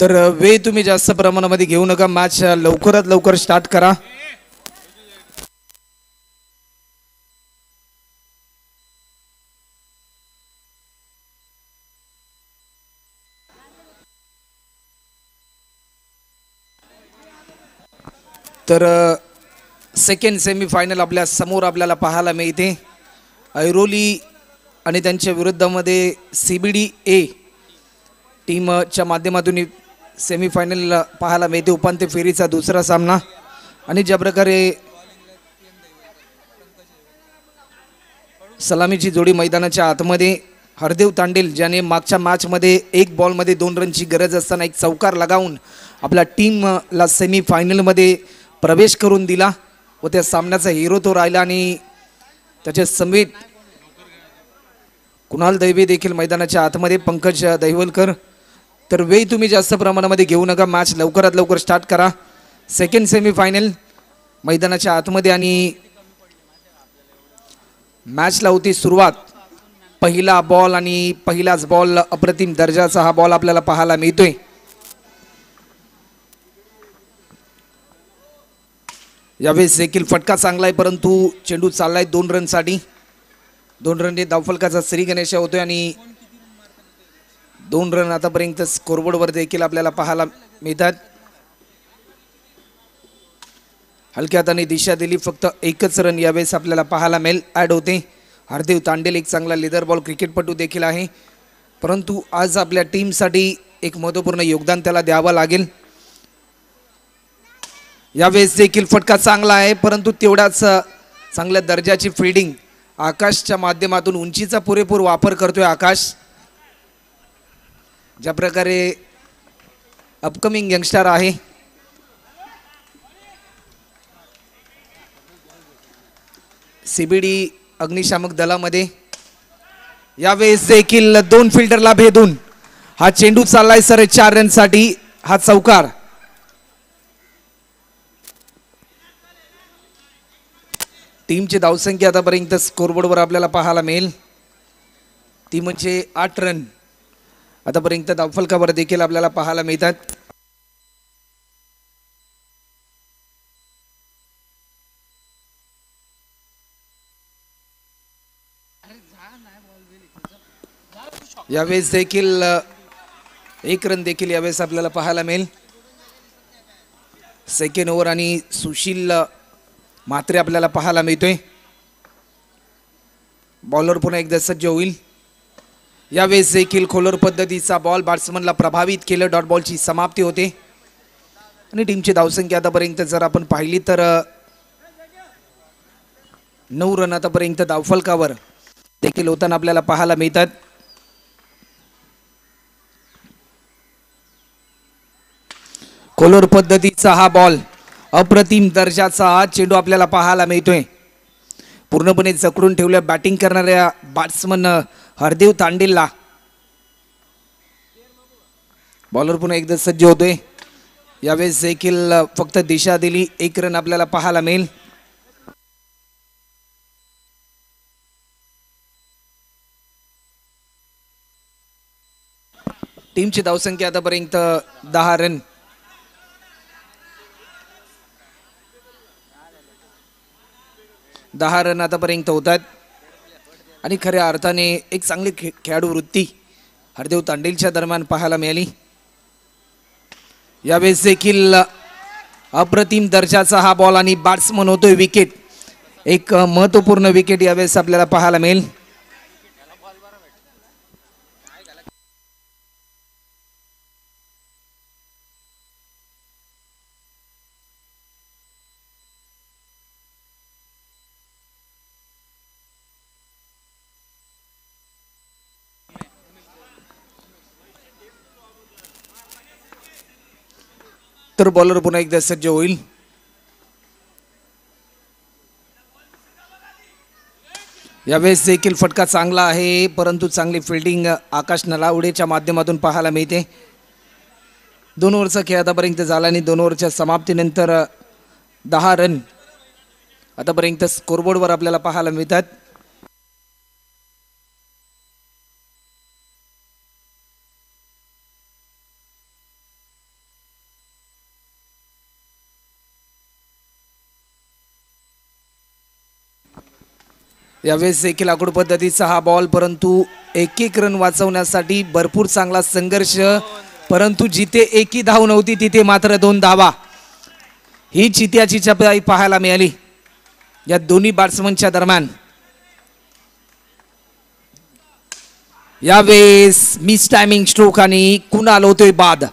तर वेळ तुम्ही जास्त प्रमाणामध्ये घेऊ नका. मॅच लवकरात लवकर स्टार्ट करा. तर सेकंड सेमीफायनल आपल्यासमोर आपल्याला पाहायला मिळते. ऐरोली आणि त्यांच्या विरुद्धामध्ये सी बी डी ए टीमच्या माध्यमातून सेमीफायनल पाहायला मिळते. उपांत्य फेरीचा दुसरा सामना. आणि ज्या प्रकारे सलामीची जोडी मैदानाच्या आतमध्ये हरदेव तांडेल ज्याने मागच्या मॅचमध्ये एक बॉलमध्ये दोन रनची गरज असताना एक चौकार लगावून आपल्या टीमला सेमीफायनलमध्ये प्रवेश करून दिला व त्या सामन्याचा हिरो तो राहिला आणि त्याच्या समेत कुणाल दैवे देखील मैदानाच्या आतमध्ये पंकज दैवलकर तर वेळ तुम्ही जास्त प्रमाणामध्ये घेऊ नका. मॅच लवकरात लवकर स्टार्ट करा. सेकंड सेमीफायनल मैदानाच्या आतमध्ये आणि मॅचला होती सुरुवात. पहिला बॉल आणि पहिलाच बॉल अप्रतिम दर्जाचा हा बॉल आपल्याला पाहायला मिळतोय. यावेळेस देखील फटका चांगला आहे परंतु चेंडू चाललाय दोन रनसाठी. दोन रनने धावफलकाचा श्री गणेश होतोय आणि दोन रन आतापर्यंत स्कोरबोर्डवर देखील आपल्याला पाहायला मिळतात. हलक्या हाताने दिशा दिली फक्त एकच रन यावेळेस आपल्याला पाहायला मिळेल. ॲड होते. हरदेव तांडेल एक चांगला लेदर बॉल क्रिकेटपटू देखील आहे. परंतु आज आपल्या टीमसाठी एक महत्त्वपूर्ण योगदान त्याला द्यावं लागेल. यावेळेस देखील फटका चांगला आहे परंतु तेवढाच चांगल्या दर्जाची फिल्डिंग आकाशच्या माध्यमातून उंचीचा पुरेपूर वापर करतोय आकाश. ज्या प्रकारे अपकमिंग यंगस्टर आहे. सीबीडी अग्निशामक दलामध्ये. यावेळेस देखील दोन फिल्डरला भेदून हा चेंडू चाललाय सर चार रनसाठी. हा चौकार. टीमची धावसंख्या आतापर्यंत स्कोरबोर्डवर आपल्याला पाहायला मिळेल. ती म्हणजे आठ रन. आतापर्यंत धावफलकावर देखील आपल्याला पाहायला मिळतात. यावेळेस देखील एक रन देखील यावेळेस आपल्याला पाहायला मिळेल. सेकंड ओव्हर आणि सुशील मात्रे आपल्याला पाहायला मिळतोय. बॉलर पुन्हा एकदा सज्ज होईल. यावेळेस देखील खोलर पद्धतीचा बॉल बॅट्समनला प्रभावित केलं. डॉट बॉलची समाप्ती होते. आणि टीमची धावसंख्या आतापर्यंत जर आपण पाहिली तर नऊ रन आतापर्यंत धावफलकावर देखील होताना आपल्याला पाहायला मिळतात. कोलोर पद्धतीचा हा बॉल अप्रतिम दर्जाचा हा चेंडू आपल्याला पाहायला मिळतोय. पूर्णपणे जकडून ठेवल्या बॅटिंग करणाऱ्या बॅट्समन हरदेव तांडिल्ला. बॉलर पुन्हा एकदा सज्ज होतोय. यावेळेस देखील फक्त दिशा दिली एक रन आपल्याला पाहायला मिळेल. टीमची धावसंख्या आतापर्यंत दहा रन दहा रन आतापर्यंत होत आहेत आणि खऱ्या अर्थाने एक चांगली खे खेळाडू वृत्ती हरदेव तांडेलच्या दरम्यान पाहायला मिळाली. यावेळेस देखील अप्रतिम दर्जाचा हा बॉल आणि बॅट्समन होतोय विकेट एक महत्त्वपूर्ण विकेट यावेळेस आपल्याला पाहायला मिळेल. तर बॉलर पुन्हा एकदा सज्ज होईल. यावेळेस देखील फटका चांगला आहे परंतु चांगली फिल्डिंग आकाश नलावडेच्या माध्यमातून पाहायला मिळते. दोन ओव्हरचा खेळ आतापर्यंत झाला आणि दोन ओव्हरच्या समाप्तीनंतर दहा रन आतापर्यंत स्कोरबोर्डवर आपल्याला पाहायला मिळतात. यावेळेस देखील आकडू पद्धतीचा हा बॉल परंतु एक एक रन वाचवण्यासाठी भरपूर चांगला संघर्ष परंतु जिथे एकी धाव नव्हती तिथे मात्र दोन धावा. ही चित्याची चपळाई पाहायला मिळाली. या दोन्ही बॅट्समनच्या दरम्यान. यावेळेस मिस टायमिंग स्ट्रोक आणि कुणाल होतोय बाद.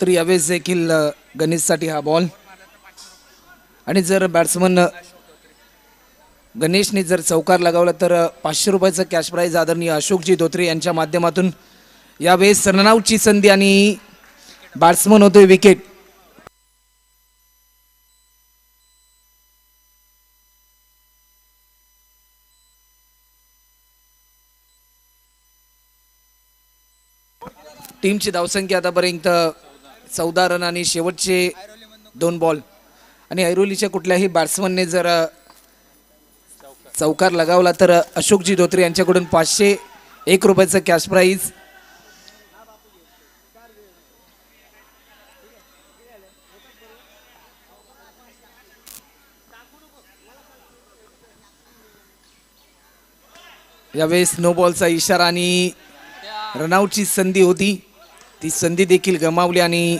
तर यावेळेस देखील गणेशसाठी हा बॉल आणि जर बॅट्समन गणेशने जर चौकार लगावला तर पाचशे रुपयाचं कॅश प्राईज आदरणीय अशोकजी धोत्रे यांच्या माध्यमातून. यावेळेस रनआउटची संधी आणि बॅट्समन होतोय विकेट टीमची धावसंख्या आतापर्यंत चौदा रन आणि शेवटचे दोन बॉल. आणि ऐरोलीच्या कुठल्याही बॅट्समनने जर चौकार लगावला तर अशोकजी धोत्रे यांच्याकडून पाचशे एक रुपयाचं कॅश प्राईज यावेळेस स्नोबॉलचा बॉलचा इशारा आणि रनआउटची संधी होती. ती संधी देखील गमावली आणि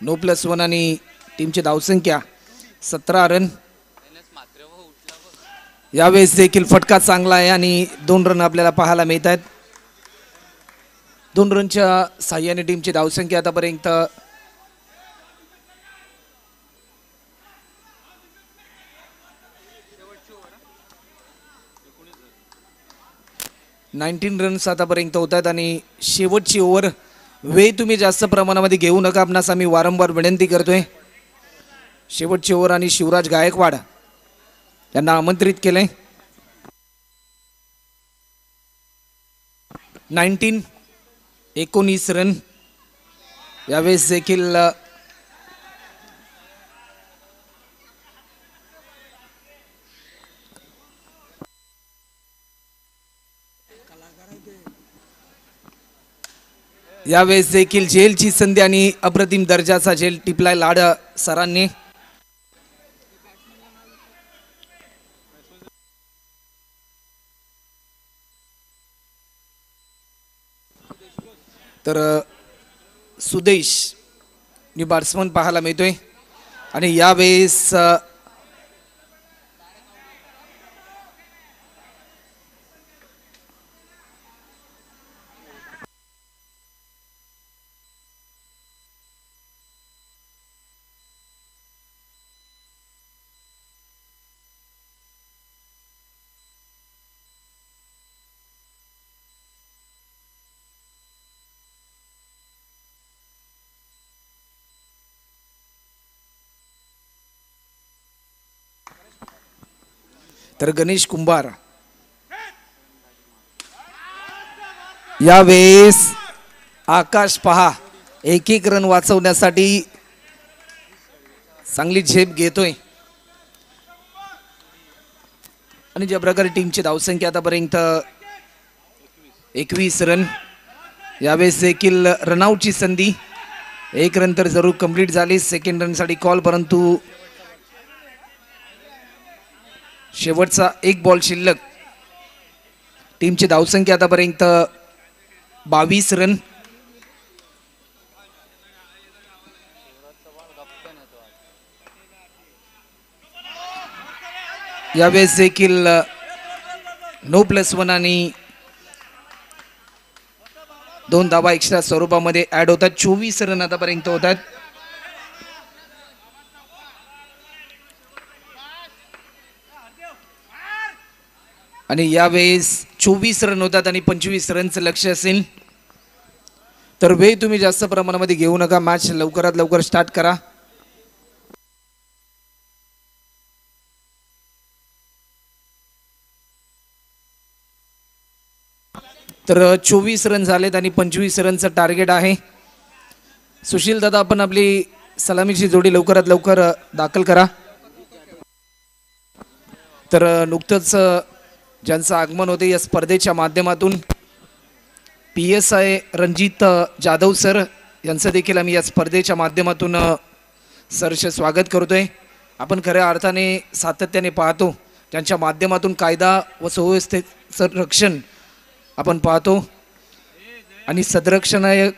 नो प्लस वन आणि टीमची धावसंख्या सतरा रन. यावेळेस देखील फटका चांगला आहे आणि दोन रन आपल्याला पाहायला मिळत आहेत दोन रनच्या साह्याने टीमची धावसंख्या आतापर्यंत नाईन्टीन रन्स आतापर्यंत होत आहेत आणि शेवटची ओव्हर वेळ तुम्ही जास्त प्रमाणामध्ये घेऊ नका. आपणास आम्ही वारंवार विनंती करतोय. शेवटची ओव्हर आणि शिवराज गायकवाड यांना आमंत्रित केलंय. नाईन्टीन एकोणीस रन. यावेळेस देखील यावेळेस देखील झेलची संधी आणि अप्रतिम दर्जाचा झेल टिपलाय लाड सरांनी. तर सुदेश मी बॅट्समन पाहायला मिळतोय. आणि यावेळेस तर गणेश कुंभार. यावेळेस आकाश पहा एक एक रन वाचवण्यासाठी चांगली झेप घेतोय. आणि ज्या प्रकारे टीमची धावसंख्या आतापर्यंत एकवीस रन यावेळेस देखील रनआउटची संधी. एक रन तर जरूर कंप्लीट झाली सेकंड रनसाठी कॉल परंतु शेवटचा एक बॉल शिल्लक. टीमची धावसंख्या आतापर्यंत बावीस रन. यावेळेस देखील नो प्लस वन आणि दोन धावा एक्स्ट्रा स्वरूपामध्ये ऍड होतात. चोवीस रन आतापर्यंत होतात. आणि यावेळेस चोवीस रन होतात आणि पंचवीस रनचं लक्ष असेल. तर वेळ तुम्ही जास्त प्रमाणामध्ये घेऊ नका. मॅच लवकरात लवकर स्टार्ट करा. तर चोवीस रन झालेत आणि पंचवीस रनचं टार्गेट आहे. सुशील दादा आपण आपली सलामीची जोडी लवकरात लवकर दाखल करा. तर नुकतंच ज्यांचं आगमन होते या स्पर्धेच्या माध्यमातून. P S I Ranjit Jadhav sir यांचं देखील आम्ही या स्पर्धेच्या माध्यमातून सरचे स्वागत करतोय. आपण खऱ्या अर्थाने सातत्याने पाहतो त्यांच्या माध्यमातून कायदा व सुव्यवस्थेचं रक्षण आपण पाहतो. आणि सदरक्षणाय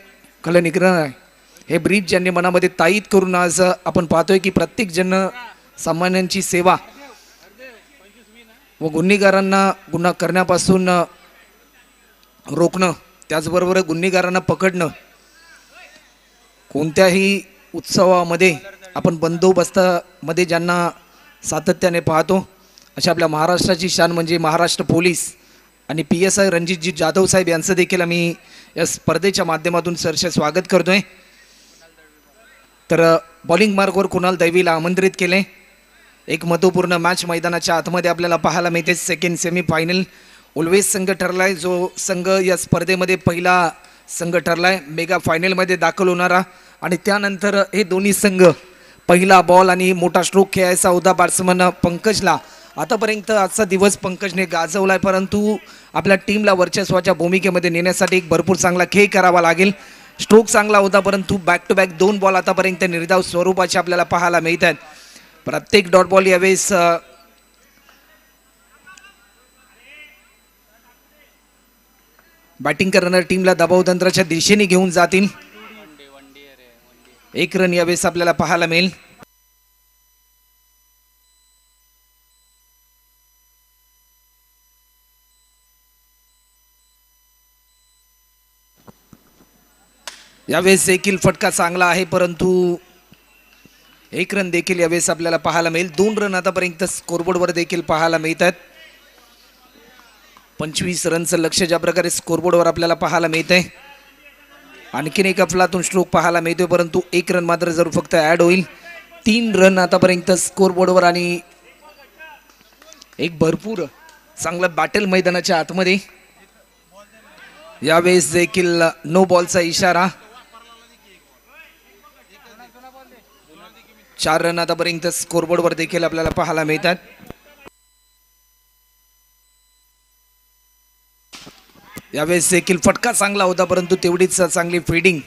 आहे. हे ब्रीज ज्यांनी मनामध्ये ताईत करून आज आपण पाहतोय की प्रत्येक जन सामान्यांची सेवा व गुन्हेगारांना गुन्हा करण्यापासून रोखणं त्याचबरोबर गुन्हेगारांना पकडणं कोणत्याही उत्सवामध्ये आपण बंदोबस्तामध्ये ज्यांना सातत्याने पाहतो अशा आपल्या महाराष्ट्राची शान म्हणजे महाराष्ट्र पोलीस आणि P S I Ranjitji Jadhav साहेब यांचं देखील आम्ही या स्पर्धेच्या माध्यमातून सरसे स्वागत करतोय. तर बॉलिंग मार्कवर कुणाल दैवीला आमंत्रित केले एक महत्त्वपूर्ण मॅच मैदानाच्या आतमध्ये आपल्याला पाहायला मिळते. सेकंड सेमी फायनल उल्वेस संघ ठरलाय. जो संघ या स्पर्धेमध्ये पहिला संघ ठरलाय मेगा फायनलमध्ये दाखल होणारा. आणि त्यानंतर हे दोन्ही संघ पहिला बॉल आणि मोठा स्ट्रोक खेळायचा होता बॅट्समन पंकजला. आतापर्यंत आजचा दिवस पंकजने गाजवलाय परंतु आपल्या टीमला वर्चस्वाच्या भूमिकेमध्ये नेण्यासाठी एक भरपूर चांगला खेळ करावा लागेल. स्ट्रोक चांगला होता परंतु बॅक टू बॅक दोन बॉल आतापर्यंत निर्धाव स्वरूपाचे आपल्याला पाहायला मिळत आहेत प्रत्येक डॉट बॉल यावेळेस बॅटिंग करणाऱ्या टीमला दबाव तंत्राच्या दिशेने घेऊन जातील. एक रन यावेळेस आपल्याला पाहायला मिळेल. यावेळेस देखील फटका चांगला आहे परंतु एक रन देखील यावेळेस आपल्याला पाहायला मिळेल. दोन रन आतापर्यंत स्कोरबोर्डवर देखील पाहायला मिळतात. पंचवीस रनचं लक्ष ज्या प्रकारे स्कोरबोर्डवर आपल्याला पाहायला मिळत आहे आणखीन एक अफलातून स्ट्रोक पाहायला मिळतोय परंतु एक रन मात्र जर फक्त ॲड होईल. तीन रन आतापर्यंत स्कोरबोर्डवर आणि एक भरपूर चांगलं बॅटल मैदानाच्या आतमध्ये. यावेळेस देखील नो बॉलचा इशारा. चार रन आतापर्यंत स्कोरबोर्डवर देखील आपल्याला पाहायला मिळतात. यावेळेस देखील फटका चांगला होता परंतु तेवढीच चांगली फिल्डिंग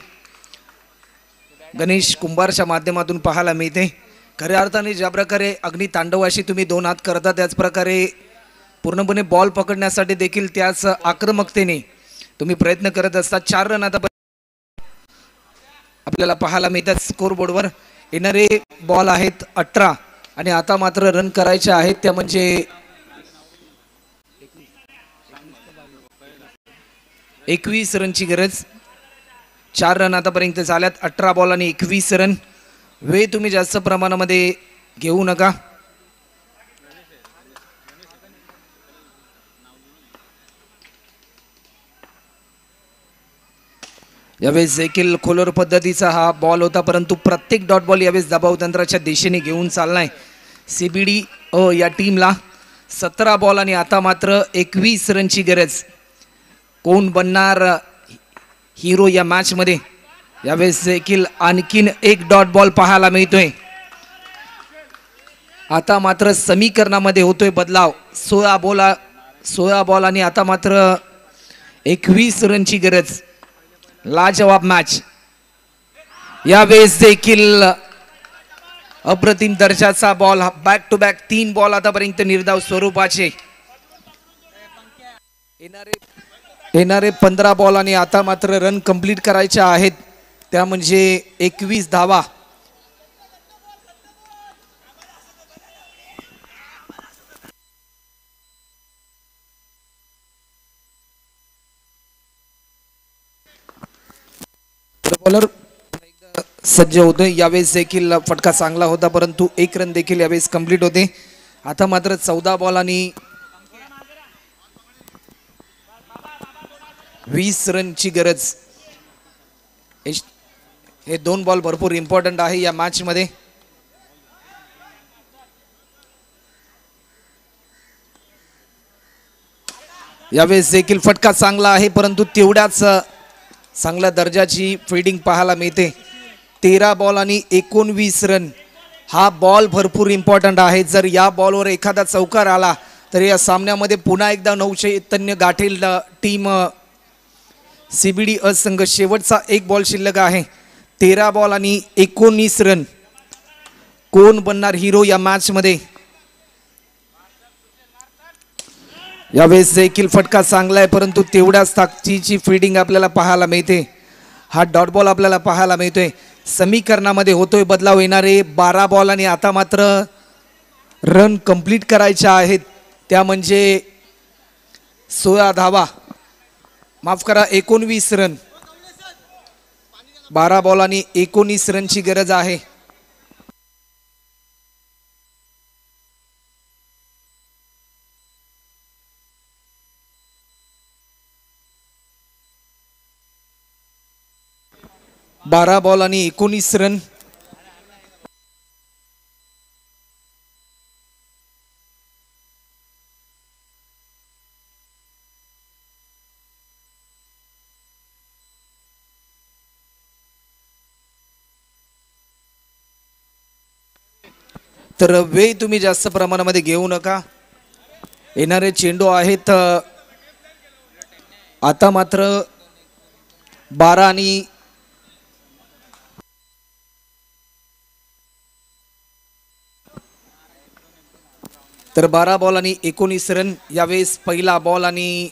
गणेश कुंभारच्या माध्यमातून पाहायला मिळते. खऱ्या अर्थाने ज्या प्रकारे अग्नितांडवाशी तुम्ही दोन हात करता त्याच प्रकारे पूर्णपणे बॉल पकडण्यासाठी देखील त्याच आक्रमकतेने तुम्ही प्रयत्न करत असता. चार रन आता आपल्याला पाहायला मिळतात स्कोरबोर्डवर येणारे बॉल आहेत अठरा. आणि आता मात्र रन करायचे आहेत त्या म्हणजे एकवीस रनची गरज. चार रन आतापर्यंत झाल्यात अठरा बॉल आणि एकवीस रन वेळ तुम्ही जास्त प्रमाणामध्ये घेऊ नका. यावेळेस देखील खोलर पद्धतीचा हा बॉल होता परंतु प्रत्येक डॉट बॉल यावेळेस दबाव तंत्राच्या दिशेने घेऊन चाललाय. सी बी डी अ या टीमला सतरा बॉल आणि आता मात्र एकवीस रनची गरज. कोण बनणार हिरो या मॅचमध्ये यावेळेस देखील आणखीन एक डॉट बॉल पाहायला मिळतोय. आता मात्र समीकरणामध्ये होतोय बदलाव. सोळा बॉला सोळा बॉल आणि आता मात्र एकवीस रनची गरज. लाजवाब मॅच यावेळेस देखील अप्रतिम दर्जाचा बॉल बॅक टू बॅक तीन बॉल आतापर्यंत निर्धाव स्वरूपाचे. येणारे येणारे पंधरा बॉल आणि आता मात्र रन कंप्लीट करायचे आहेत. त्या म्हणजे एकवीस धावा. बॉलर सज्ज होतोय. यावेळेस देखील फटका चांगला होता परंतु एक रन देखील यावेळेस कंप्लीट होते. आता मात्र चौदा बॉल आणि वीस रनची गरज. हे- हे दोन बॉल भरपूर इम्पॉर्टंट आहे या मॅचमध्ये यावेळेस देखील फटका चांगला आहे परंतु तेवढ्याच चांगल्या दर्जाची फिल्डिंग पाहायला मिळते. तेरा बॉल आणि एकोणवीस रन हा बॉल भरपूर इम्पॉर्टंट आहे. जर या बॉलवर एखादा चौकार आला तर या सामन्यामध्ये पुन्हा एकदा नौचैतन्य गाठेल टीम सी बी डी असंघ शेवटचा एक बॉल शिल्लक आहे. तेरा बॉल आणि एकोणीस रन कोण बनणार हिरो या मॅचमध्ये यावेळेस देखील फटका चांगला आहे परंतु तेवढ्याच ताकदीची फिल्डिंग आपल्याला पाहायला मिळते. हा डॉट बॉल आपल्याला पाहायला मिळतोय. समीकरणामध्ये होतोय बदलाव येणारे बारा बॉल आणि आता मात्र रन कंप्लीट करायच्या आहेत. त्या म्हणजे सोळा धावा. माफ करा एकोणवीस रन बारा बॉल आणि एकोणीस रनची गरज आहे. बारा बॉल आणि एकोणीस रन. तर वेळ तुम्ही जास्त प्रमाणामध्ये घेऊ नका. येणारे चेंडू आहेत आता मात्र बारा आणि तर बारा बॉल आणि एकोणीस रन यावेळेस पहिला बॉल आणि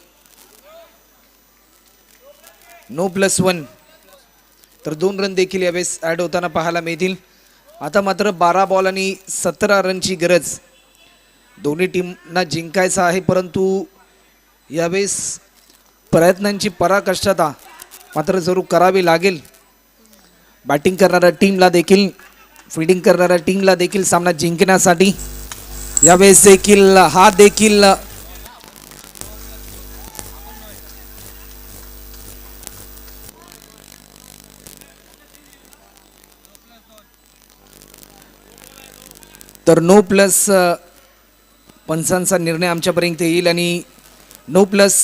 नो प्लस वन तर दोन रन देखील यावेळेस ॲड होताना पाहायला मिळतील. आता मात्र बारा बॉल आणि सतरा रनची गरज. दोन्ही टीमना जिंकायचं आहे परंतु यावेळेस प्रयत्नांची पराकष्टता मात्र जरूर करावी लागेल. बॅटिंग करणाऱ्या टीमला देखील फिल्डिंग करणाऱ्या टीमला देखील सामना जिंकण्यासाठी यावेळेस देखील हा देखील तर नो प्लस पंचांचा निर्णय आमच्यापर्यंत येईल आणि नो प्लस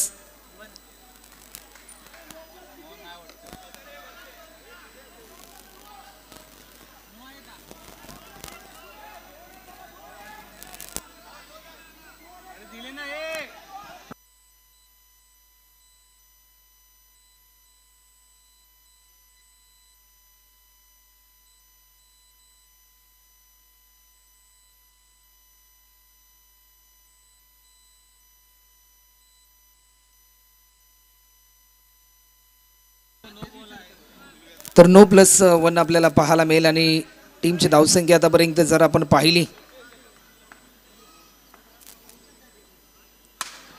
तर नो प्लस वन आपल्याला पाहायला मिळेल आणि टीमची धावसंख्या आतापर्यंत जर आपण पाहिली.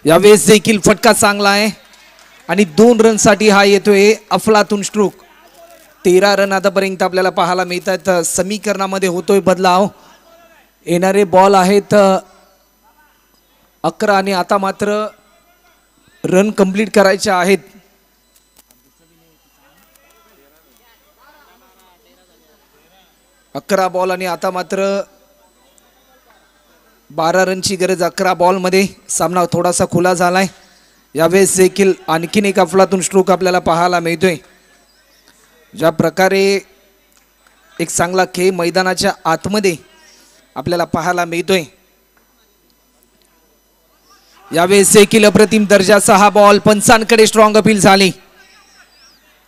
यावेळेस देखील फटका चांगला आहे आणि दोन रनसाठी हा येतोय अफलातून स्ट्रोक तेरा रन आतापर्यंत आपल्याला पाहायला मिळतात समीकरणामध्ये होतोय बदलाव. येणारे बॉल आहेत अकरा आणि आता मात्र रन कंप्लीट करायचे आहेत. अकरा बॉल आणि आता मात्र बारा रनची गरज अकरा बॉलमध्ये सामना थोडासा खुला झालाय. यावेळेस देखील आणखीन एक अफलातून स्ट्रोक आपल्याला पाहायला मिळतोय. ज्या प्रकारे एक चांगला खेळ मैदानाच्या आतमध्ये आपल्याला पाहायला मिळतोय. यावेळेस देखील अप्रतिम दर्जाचा हा बॉल पंचांकडे स्ट्रॉंग अपील झाली.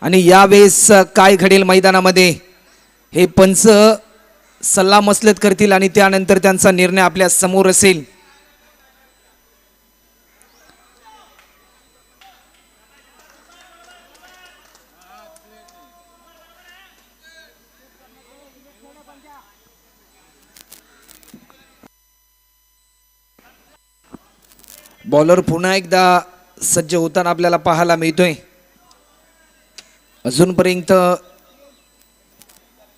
आणि यावेळेस काय घडेल मैदानामध्ये? हे पंच सल्ला मसलत करतील आणि त्यानंतर त्यांचा निर्णय आपल्यासमोर असेल. बॉलर पुन्हा एकदा सज्ज होताना आपल्याला पाहायला मिळतोय. अजूनपर्यंत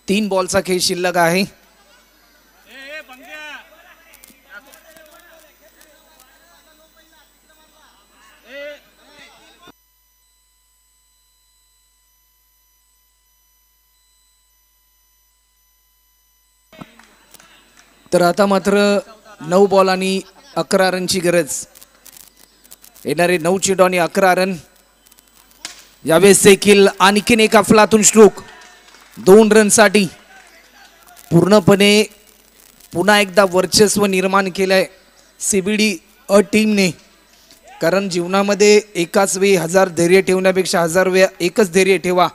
तीन बॉलचा खेळ शिल्लक आहे. तर आता मात्र नऊ बॉल आणि अकरा रनची गरज. येणारे नऊ चेंडू आणि अकरा रन. यावेळेस देखील आणखीन एक अफलातून स्ट्रोक दोन रनसाठी पूर्णपणे पुन्हा एकदा वर्चस्व निर्माण केलं आहे सी बी डी अ टीमने. कारण जीवनामध्ये एकाच वेळी हजार धैर्य ठेवण्यापेक्षा हजार वेळा एकच धैर्य ठेवा.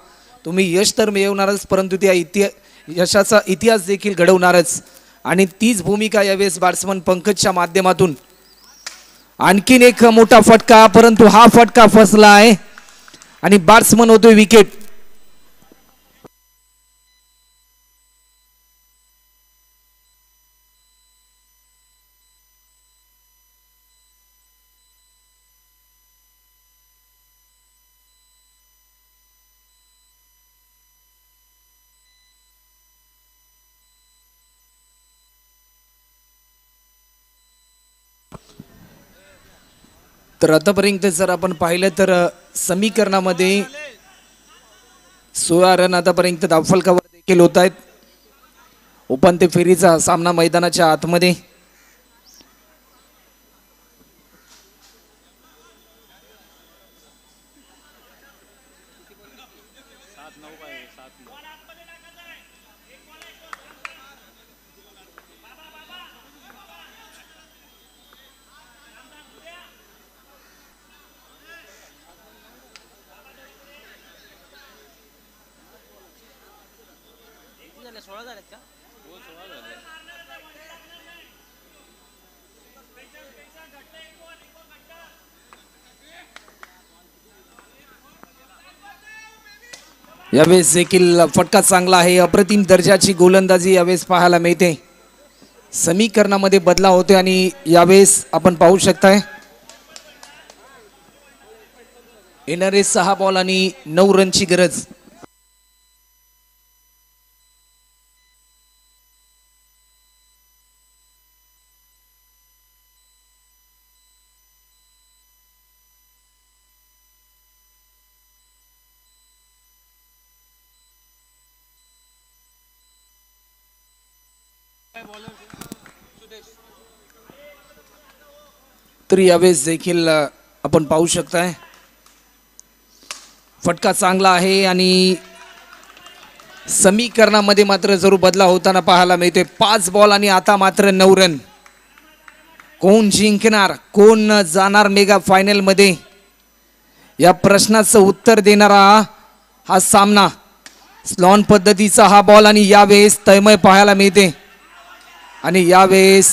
तुम्ही यश तर मिळवणारच परंतु त्या इतिहा यशाचा इतिहास देखील घडवणारच. आणि तीच भूमिका यावेळेस बॅट्समन पंकजच्या माध्यमातून. आणखीन एक मोठा फटका परंतु हा फटका फसला आहे. आणि बॅट्समन होतोय विकेट तर आतापर्यंत जर आपण पाहिलं तर समीकरणामध्ये सोळा रन आतापर्यंत दाफलकावर देखील होत आहेत. उपांत्य फेरीचा सामना मैदानाच्या आतमध्ये. यावेळेस देखील फटका चांगला आहे. अप्रतिम दर्जाची गोलंदाजी यावेळेस पाहायला मिळते. समीकरणामध्ये बदलाव होते आणि यावेळेस आपण पाहू शकताय. येणारे सहा बॉल आणि नऊ रनची गरज. तर यावेळेस देखील आपण पाहू शकताय. फटका चांगला आहे आणि समीकरणामध्ये मात्र जरूर बदला होताना पाहायला मिळते पाच बॉल आणि आता मात्र नऊ रन. कोण जिंकणार कोण जाणार मेगा फायनलमध्ये? या प्रश्नाचं उत्तर देणारा हा सामना. स्लॉन पद्धतीचा हा बॉल आणि यावेळेस तैमय पाहायला मिळते. आणि यावेळेस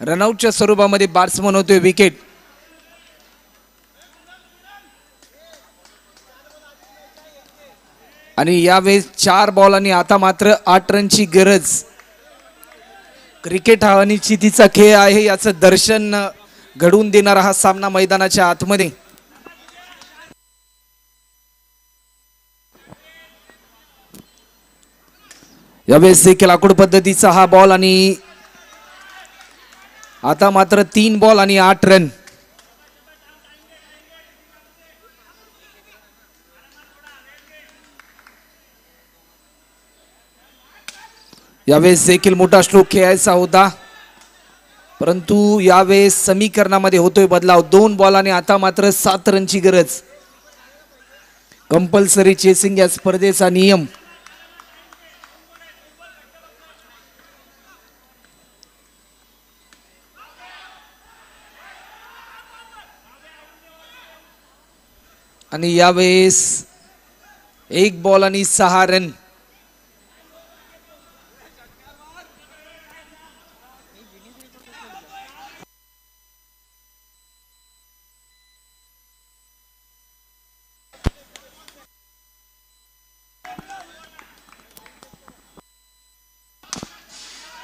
रनआउटच्या स्वरूपामध्ये बॅट्समन होतोय विकेट आणि यावेळेस चार बॉल आणि आता मात्र आठ रनची गरज. क्रिकेट हा अनिश्चितीचा खेळ आहे याचं दर्शन घडवून देणारा हा सामना मैदानाच्या आतमध्ये. यावेळेस देखील आकुड पद्धतीचा हा बॉल आणि आता मात्र तीन बॉल आणि आठ रन यावेळेस देखील मोठा स्ट्रोक खेळायचा होता. परंतु यावेळेस समीकरणामध्ये होतोय बदलाव. दोन बॉल आणि आता मात्र सात रनची गरज. कंपल्सरी चेसिंग या स्पर्धेचा नियम. आणि यावेळेस एक बॉल आणि सहा रन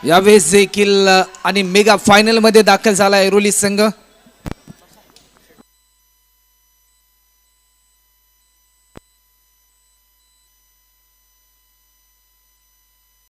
यावेळेस देखील आणि मेगा फायनलमध्ये दाखल झाला ऐरोली संघ.